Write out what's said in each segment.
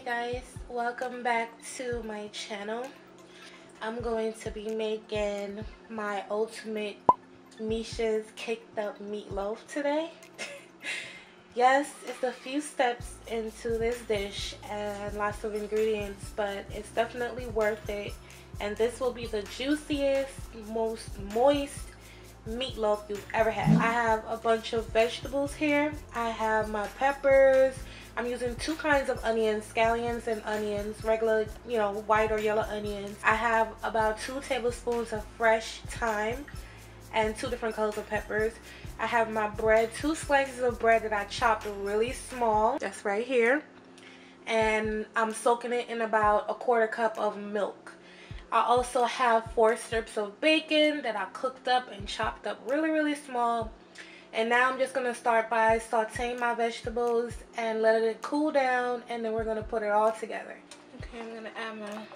hey guys welcome back to my channel. I'm going to be making my ultimate Mesha's caked up meatloaf today. Yes it's a few steps into this dish and lots of ingredients but it's definitely worth it. And this will be the juiciest most moist meatloaf you've ever had i have a bunch of vegetables here i have my peppers I'm using two kinds of onions, scallions and onions, regular, you know, white or yellow onions. I have about two tablespoons of fresh thyme and two different colors of peppers. I have my bread, two slices of bread that I chopped really small. That's right here. And I'm soaking it in about a quarter cup of milk. I also have four strips of bacon that I cooked up and chopped up really, really small. And now I'm just going to start by sauteing my vegetables and let it cool down. And then we're going to put it all together. Okay, I'm going to add my vegetables.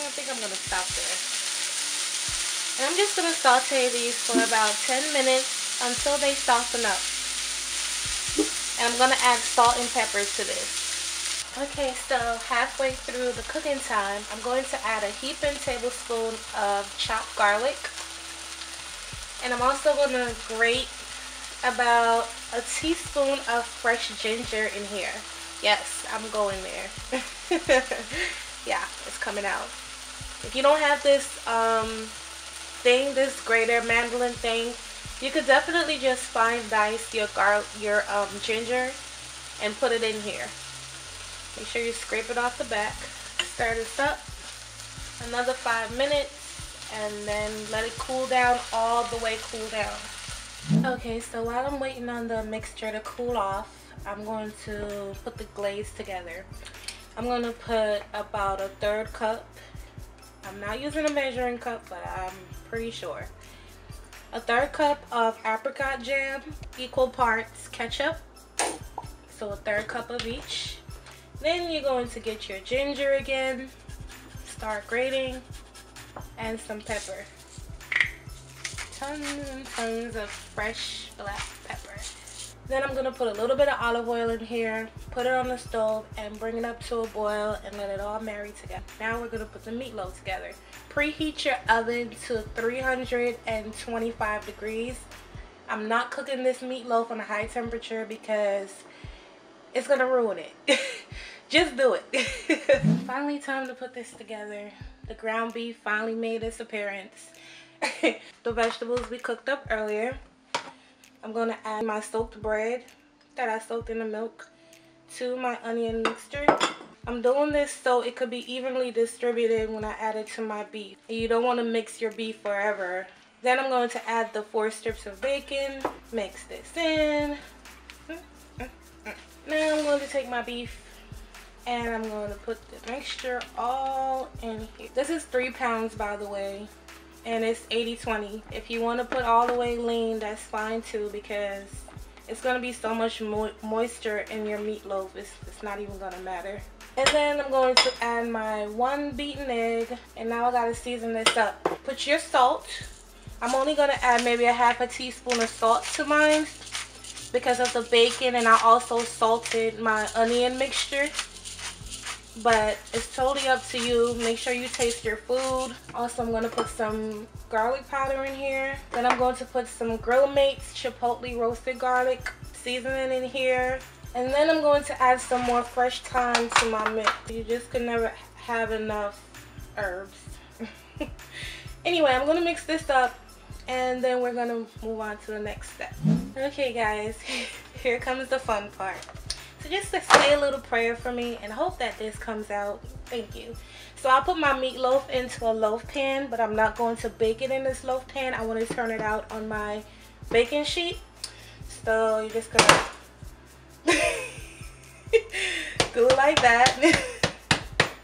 I think I'm going to stop there. And I'm just going to saute these for about 10 minutes until they soften up. And I'm going to add salt and pepper to this. Okay, so halfway through the cooking time, I'm going to add a heaping tablespoon of chopped garlic. And I'm also going to grate about a teaspoon of fresh ginger in here. Yes, I'm going there. yeah, it's coming out. If you don't have this um, thing, this grater mandolin thing, you could definitely just fine dice your gar your um, ginger and put it in here. Make sure you scrape it off the back. Stir this up. Another five minutes and then let it cool down all the way cool down. Okay so while i'm waiting on the mixture to cool off i'm going to put the glaze together. I'm going to put about a third cup. I'm not using a measuring cup but i'm pretty sure. A third cup of apricot jam equal parts ketchup. So a third cup of each then you're going to get your ginger again start grating and some pepper. Tons and tons of fresh black pepper. Then I'm going to put a little bit of olive oil in here, put it on the stove, and bring it up to a boil and let it all marry together. Now we're going to put the meatloaf together. Preheat your oven to 325 degrees. I'm not cooking this meatloaf on a high temperature because it's going to ruin it. Just do it. Finally time to put this together. The ground beef finally made its appearance. the vegetables we cooked up earlier. I'm going to add my soaked bread that I soaked in the milk to my onion mixture. I'm doing this so it could be evenly distributed when I add it to my beef. You don't want to mix your beef forever. Then I'm going to add the four strips of bacon. Mix this in. Mm, mm, mm, now I'm going to take my beef and I'm going to put the mixture all in here. This is three pounds by the way and it's 80-20. If you want to put all the way lean that's fine too because it's going to be so much mo moisture in your meatloaf it's, it's not even going to matter. And then I'm going to add my one beaten egg and now I got to season this up. Put your salt. I'm only going to add maybe a half a teaspoon of salt to mine because of the bacon and I also salted my onion mixture but it's totally up to you. Make sure you taste your food. Also i'm going to put some garlic powder in here. Then i'm going to put some grill mates chipotle roasted garlic seasoning in here. And then i'm going to add some more fresh thyme to my mix. You just could never have enough herbs. Anyway i'm going to mix this up and then we're going to move on to the next step. Okay guys here comes the fun part just to say a little prayer for me and hope that this comes out. Thank you. So I'll put my meatloaf into a loaf pan, but I'm not going to bake it in this loaf pan. I want to turn it out on my baking sheet. So you're just gonna do it like that.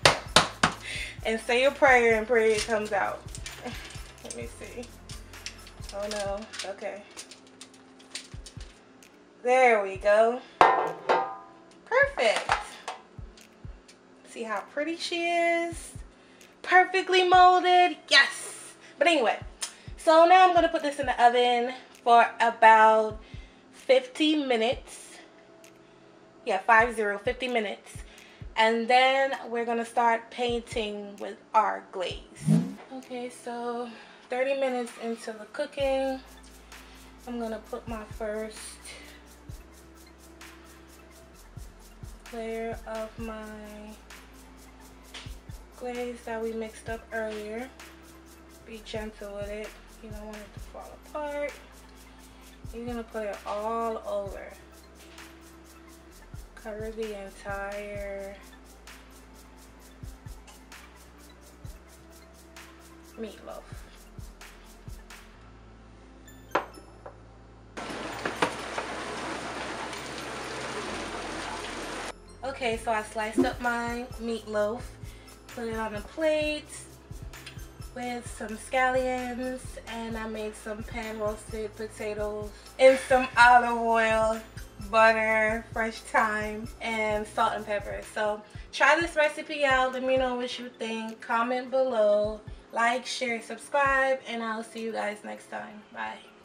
and say a prayer and pray it comes out. Let me see. Oh no. Okay. There we go. Perfect. See how pretty she is? Perfectly molded. Yes. But anyway, so now I'm to put this in the oven for about 50 minutes. yeah, five zero, 50 minutes. And then we're gonna start painting with our glaze. Okay, so 30 minutes into the cooking, I'm gonna put my first layer of my glaze that we mixed up earlier. Be gentle with it. You don't want it to fall apart. You're gonna put it all over. Cover the entire meatloaf. Okay, so I sliced up my meatloaf, put it on a plate with some scallions, and I made some pan roasted potatoes in some olive oil, butter, fresh thyme, and salt and pepper. So try this recipe out. Let me know what you think. Comment below. Like, share, subscribe, and I'll see you guys next time. Bye.